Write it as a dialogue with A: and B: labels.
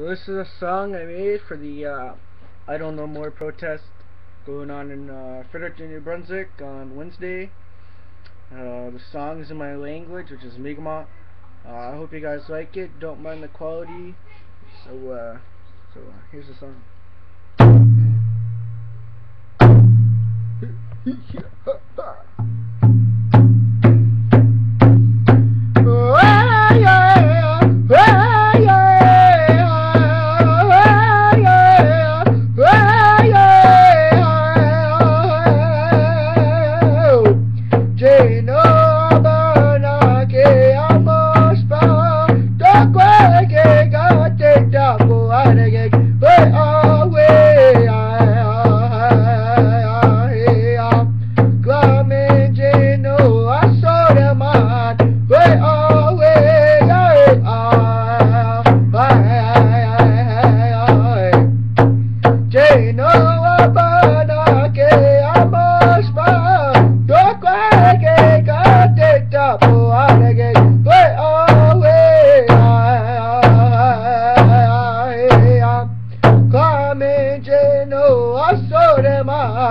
A: So this is a song I made for the Idle No More protest going on in uh, Fredericton, New Brunswick on Wednesday. Uh, the song is in my language, which is Mi'kmaq. Uh, I hope you guys like it. Don't mind the quality. So, uh, so uh, here's the song.
B: Gramenje no uh,
A: asore